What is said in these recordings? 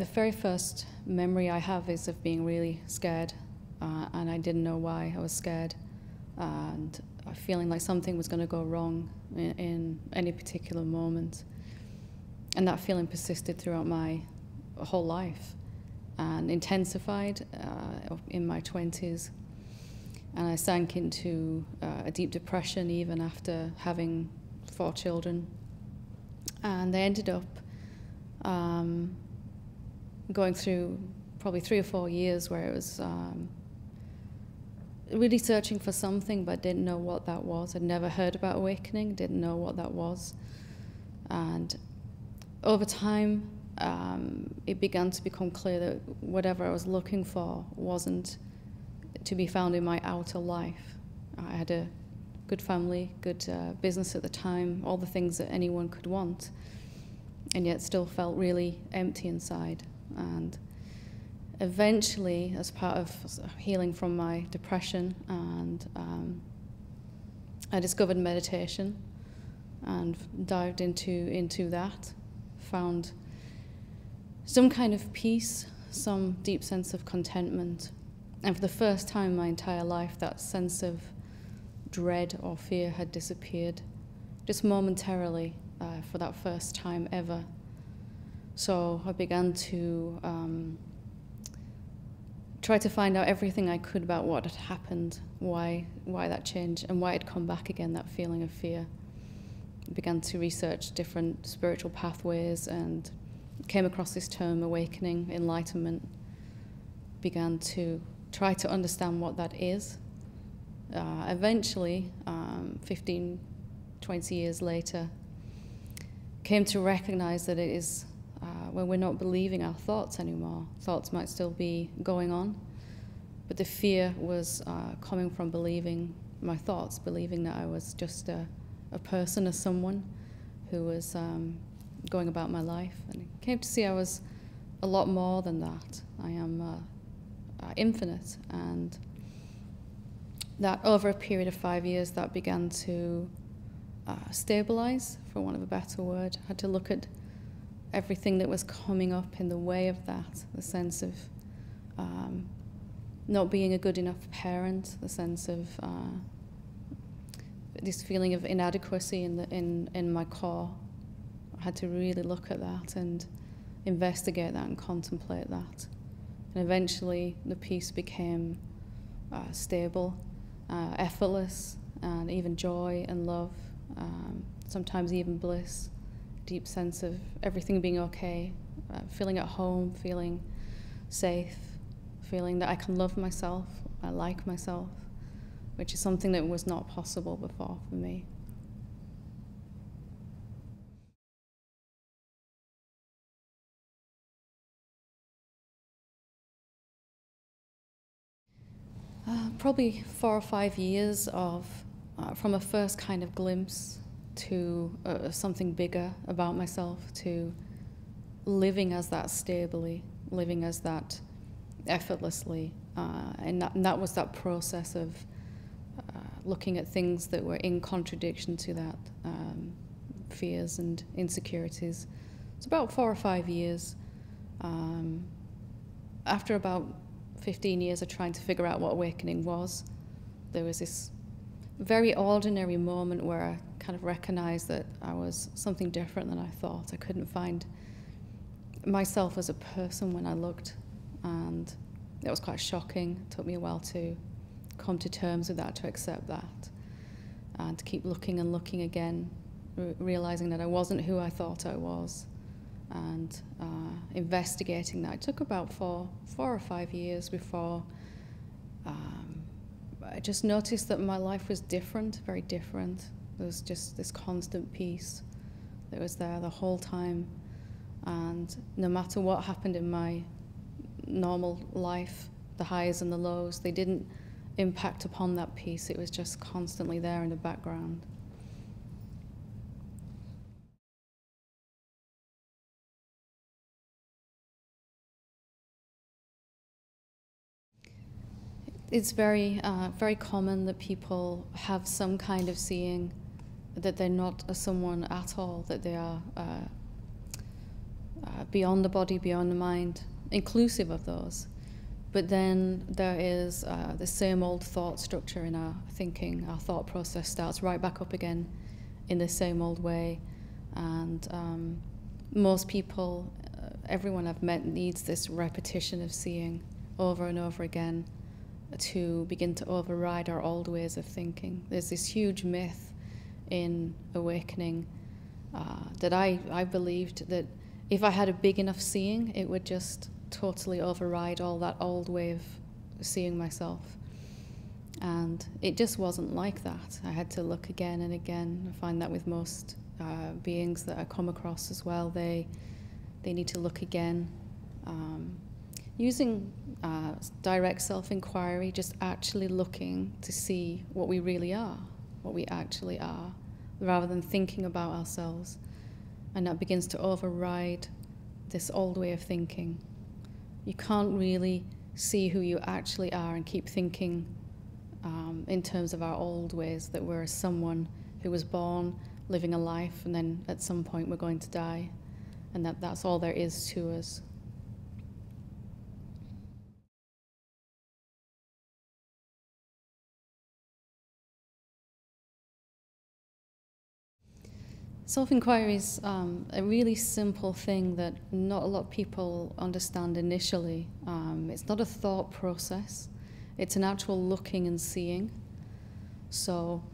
the very first memory I have is of being really scared, uh, and I didn't know why I was scared, and feeling like something was going to go wrong in, in, any particular moment. And that feeling persisted throughout my whole life and intensified uh, in my 20s. And I sank into uh, a deep depression even after having four children. And they ended up um, going through probably three or four years where it was um, really searching for something but didn't know what that was. I'd never heard about awakening, didn't know what that was. And over time, um, it began to become clear that whatever I was looking for wasn't to be found in my outer life. I had a good family, good uh, business at the time, all the things that anyone could want, and yet still felt really empty inside. And eventually, as part of healing from my depression, and um, I discovered meditation and dived into into that, found some kind of peace, some deep sense of contentment, and for the first time in my entire life, that sense of dread or fear had disappeared, just momentarily, uh, for that first time ever. So I began to um, tried to find out everything I could about what had happened, why, why that change, and why it come back again, that feeling of fear. I began to research different spiritual pathways and came across this term, awakening, enlightenment. Began to try to understand what that is. Uh, eventually, um, 15, 20 years later, came to recognize that it is when we're not believing our thoughts anymore. Thoughts might still be going on, but the fear was uh, coming from believing my thoughts, believing that I was just a, a person, a someone who was um, going about my life. And I came to see I was a lot more than that. I am uh, uh infinite, and that over a period of five years, that began to uh, stabilize, for want of a better word. I had to look at everything that was coming up in the way of that the sense of um, not being a good enough parent, the sense of uh, this feeling of inadequacy in, the, in, in my core. I had to really look at that and investigate that and contemplate that. And eventually, the peace became uh, stable, uh, effortless, and even joy and love, um, sometimes even bliss deep sense of everything being okay, uh, feeling at home, feeling safe, feeling that I can love myself, I like myself, which is something that was not possible before for me. Uh, probably four or five years of, uh, from a first kind of glimpse to uh, something bigger about myself, to living as that stably, living as that effortlessly. Uh, and, that, and, that, was that process of uh, looking at things that were in contradiction to that, um, fears and insecurities. It's about four or five years. Um, after about 15 years of trying to figure out what awakening was, there was this very ordinary moment where I kind of recognized that I was something different than I thought. I couldn't find myself as a person when I looked, and it was quite shocking. It took me a while to come to terms with that, to accept that, and to keep looking and looking again, re realizing that I wasn't who I thought I was, and uh, investigating that. It took about four, four or five years before. Um, I just noticed that my life was different, very different. There was just this constant peace that was there the whole time. And no matter what happened in my normal life, the highs and the lows, they didn't impact upon that peace. It was just constantly there in the background. It's very, uh, very common that people have some kind of seeing that they're not a someone at all, that they are uh, uh, beyond the body, beyond the mind, inclusive of those. But then there is uh, the same old thought structure in our thinking. Our thought process starts right back up again in the same old way. And um, most people, uh, everyone I've met, needs this repetition of seeing over and over again to begin to override our old ways of thinking. There's this huge myth in awakening uh, that I, I believed that if I had a big enough seeing, it would just totally override all that old way of seeing myself. And it just wasn't like that. I had to look again and again. I find that with most uh, beings that I come across as well, they they need to look again. Um, using uh, direct self-inquiry, just actually looking to see what we really are, what we actually are, rather than thinking about ourselves, and that begins to override this old way of thinking you can't really see who you actually are and keep thinking um, in terms of our old ways that we're someone who was born living a life and then at some point we're going to die and that that's all there is to us. Self inquiry is um, a really simple thing that not a lot of people understand initially. Um, it's not a thought process, it's an actual looking and seeing. So,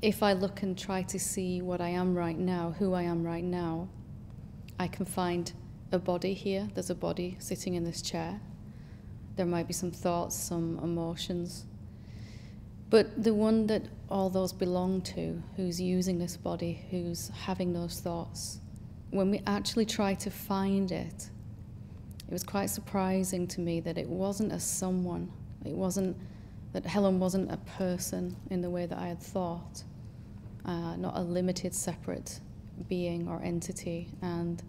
if I look and try to see what I am right now, who I am right now, I can find a body here. There's a body sitting in this chair. There might be some thoughts, some emotions, but the one that all those belong to, who's using this body, who's having those thoughts, when we actually try to find it, it was quite surprising to me that it wasn't a someone. It wasn't that Helen wasn't a person in the way that I had thought, uh, not a limited, separate being or entity. And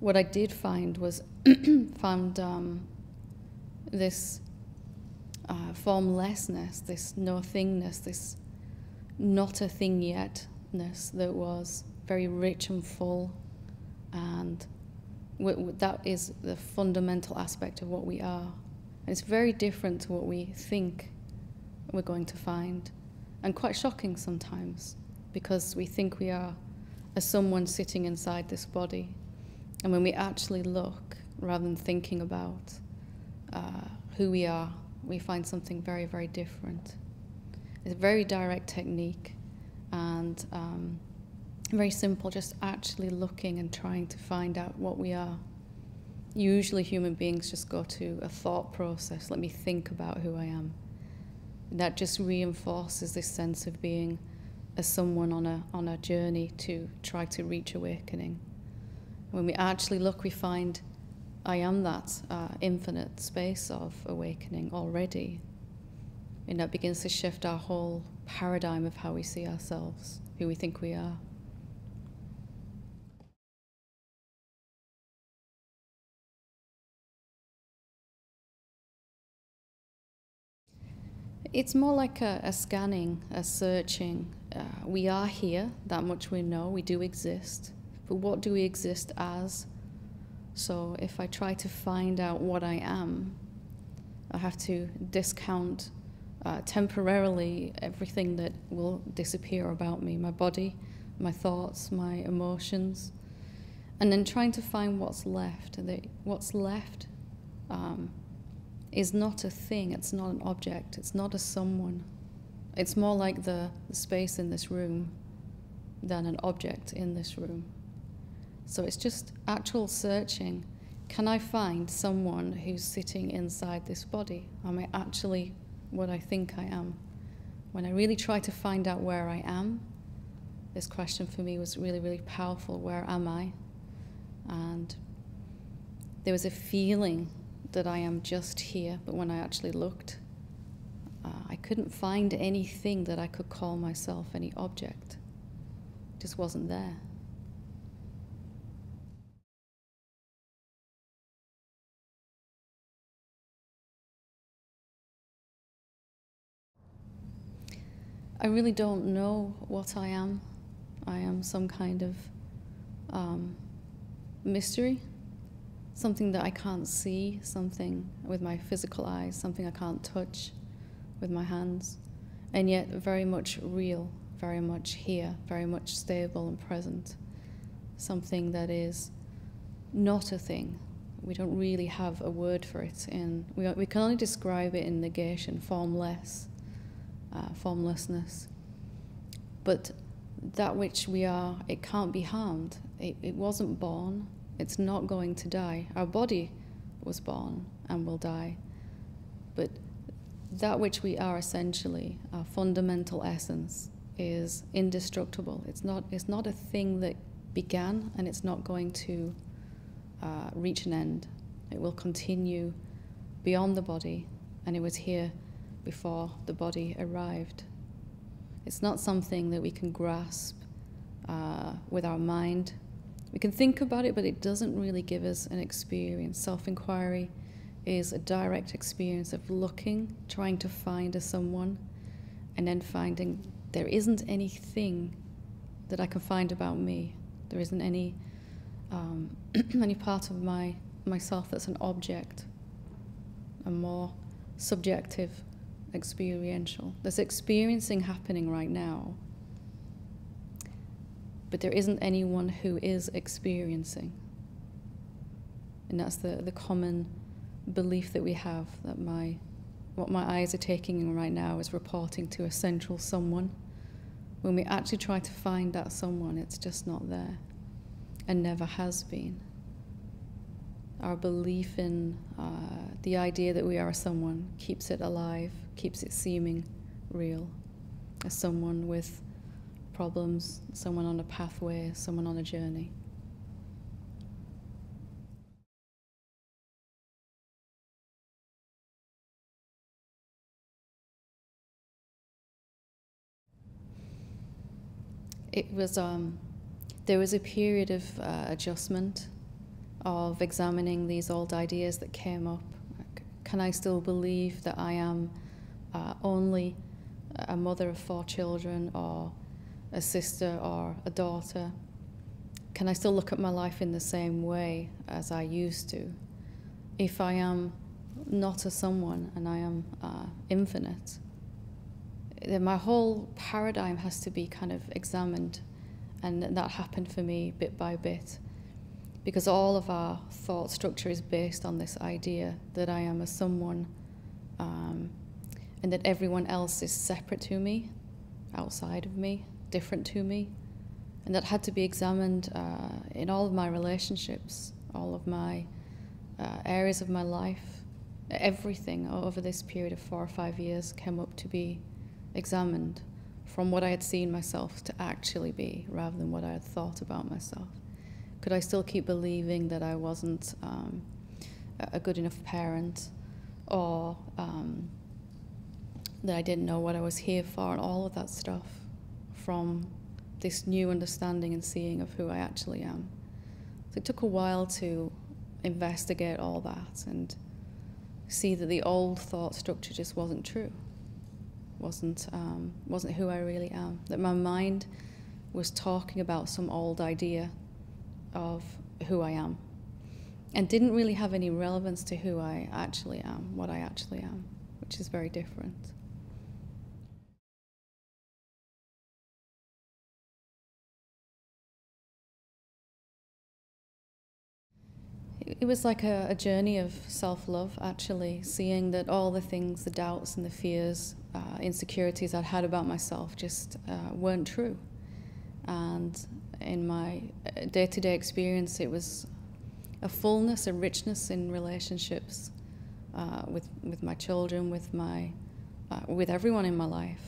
what I did find was found um, this uh, formlessness, this nothingness, this not a thing yetness that was very rich and full. And that is the fundamental aspect of what we are. And it's very different to what we think we're going to find. And quite shocking sometimes because we think we are as someone sitting inside this body. And when we actually look, rather than thinking about uh, who we are we find something very, very different. It's a very direct technique and um, very simple, just actually looking and trying to find out what we are. Usually, human beings just go to a thought process let me think about who I am. That just reinforces this sense of being as someone on a, on a journey to try to reach awakening. When we actually look, we find I am that uh, infinite space of awakening already. And that begins to shift our whole paradigm of how we see ourselves, who we think we are. It's more like a, a scanning, a searching. Uh, we are here, that much we know, we do exist. But what do we exist as? So if I try to find out what I am, I have to discount uh, temporarily everything that will disappear about me my body, my thoughts, my emotions, and then trying to find what's left. What's left um, is not a thing, it's not an object, it's not a someone. It's more like the space in this room than an object in this room. So it's just actual searching. Can I find someone who's sitting inside this body? Am I actually what I think I am? When I really try to find out where I am, this question for me was really, really powerful. Where am I? And there was a feeling that I am just here, but when I actually looked, uh, I couldn't find anything that I could call myself, any object. It just wasn't there. I really don't know what I am. I am some kind of um, mystery. something that I can't see, something with my physical eyes, something I can't touch with my hands, and yet very much real, very much here, very much stable and present. Something that is not a thing. We don't really have a word for it, and we, we can only describe it in negation, formless, uh, formlessness. But that which we are, it can't be harmed. It, it wasn't born, it's not going to die. Our body was born and will die. But that which we are essentially, our fundamental essence, is indestructible. It's not, it's not a thing that began and it's not going to uh, reach an end. It will continue beyond the body, and it was here before the body arrived. It's not something that we can grasp uh, with our mind we can think about it, but it doesn't really give us an experience. Self inquiry is a direct experience of looking, trying to find a someone, and then finding there isn't anything that I can find about me. There isn't any um, any part of my myself that's an object, a more subjective, experiential. There's experiencing happening right now but there isn't anyone who is experiencing. And that's the, the common belief that we have that my what my eyes are taking in right now is reporting to a central someone. When we actually try to find that someone, it's just not there and never has been. Our belief in uh, the idea that we are someone keeps it alive, keeps it seeming real, as someone with problems, someone on a pathway, someone on a journey. It was, um, there was a period of uh, adjustment, of examining these old ideas that came up. Can I still believe that I am uh, only a mother of four children or a sister or a daughter? Can I still look at my life in the same way as I used to? If I am not a someone and I am uh, infinite, then my whole paradigm has to be kind of examined. And that happened for me bit by bit. Because all of our thought structure is based on this idea that I am a someone um, and that everyone else is separate to me, outside of me different to me. And that had to be examined uh, in all of my relationships, all of my uh, areas of my life. Everything over this period of four or five years came up to be examined from what I had seen myself to actually be rather than what I had thought about myself. Could I still keep believing that I wasn't um, a good enough parent or um, that I didn't know what I was here for and all of that stuff? from this new understanding and seeing of who I actually am. So it took a while to investigate all that and see that the old thought structure just wasn't true, wasn't um, wasn't who I really am. That my mind was talking about some old idea of who I am, and didn't really have any relevance to who I actually am, what I actually am, which is very different. it was like a, a journey of self love, actually, seeing that all the things, the doubts and the fears, uh, insecurities I'd had about myself just uh, weren't true. And in my day to day experience, it was a fullness, a richness in relationships uh, with, with my children, with, my, uh, with everyone in my life.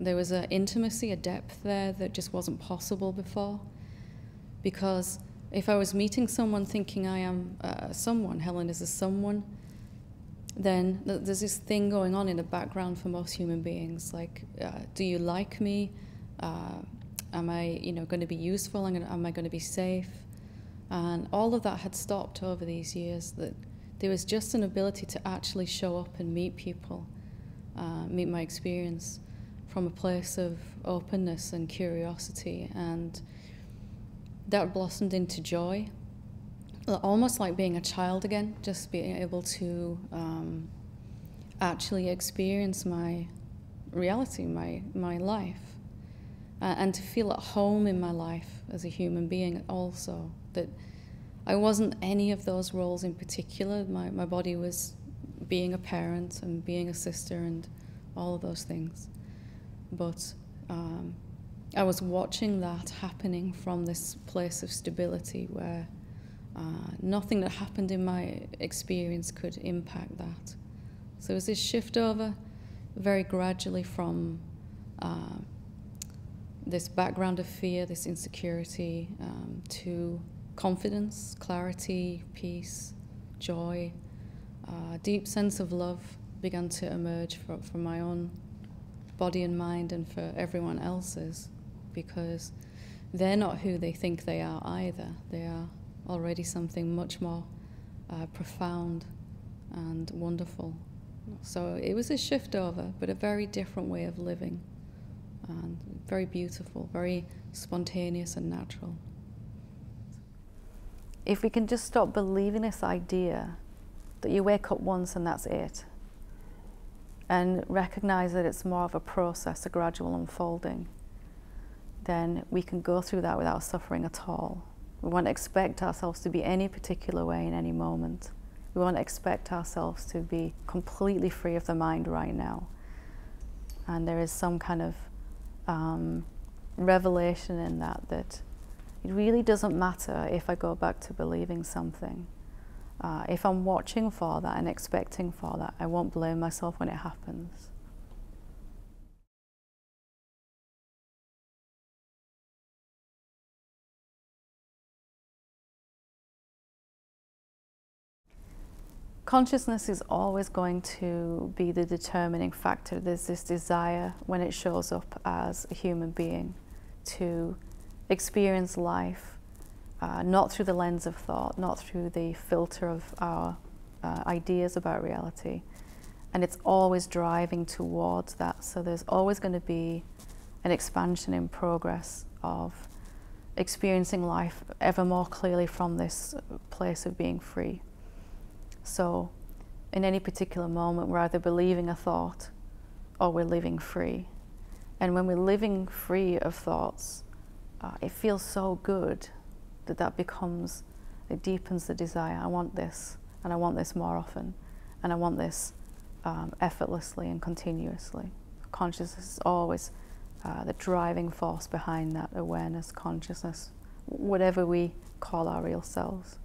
There was an intimacy, a depth there that just wasn't possible before because if I was meeting someone thinking I am uh, someone, Helen is a someone, then there's this thing going on in the background for most human beings. Like, uh, do you like me? Uh, am I, you know, going to be useful? am I going to be safe? And all of that had stopped over these years. That there was just an ability to actually show up and meet people, uh, meet my experience from a place of openness and curiosity and that blossomed into joy almost like being a child again, just being able to um, actually experience my reality, my, my life, uh, and to feel at home in my life as a human being also. That I wasn't any of those roles in particular. My, my body was being a parent and being a sister and all of those things. But um, I was watching that happening from this place of stability where uh, nothing that happened in my experience could impact that. So it was this shift over very gradually from uh, this background of fear, this insecurity, um, to confidence, clarity, peace, joy, uh, deep sense of love began to emerge for, from my own body and mind and for everyone else's because they're not who they think they are either. They are already something much more uh, profound and wonderful. So it was a shift over, but a very different way of living and very beautiful, very spontaneous and natural. If we can just stop believing this idea that you wake up once and that's it, and recognize that it's more of a process, a gradual unfolding, then we can go through that without suffering at all. We won't expect ourselves to be any particular way in any moment. We won't expect ourselves to be completely free of the mind right now. And there is some kind of um, revelation in that that it really doesn't matter if I go back to believing something. Uh, if I'm watching for that and expecting for that, I won't blame myself when it happens. Consciousness is always going to be the determining factor. There's this desire when it shows up as a human being to experience life uh, not through the lens of thought, not through the filter of our uh, ideas about reality. And it's always driving towards that. So there's always going to be an expansion in progress of experiencing life ever more clearly from this place of being free. So, in any particular moment, we're either believing a thought or we're living free. And when we're living free of thoughts, uh, it feels so good that that becomes, it deepens the desire. I want this, and I want this more often, and I want this um, effortlessly and continuously. Consciousness is always uh, the driving force behind that awareness, consciousness, whatever we call our real selves.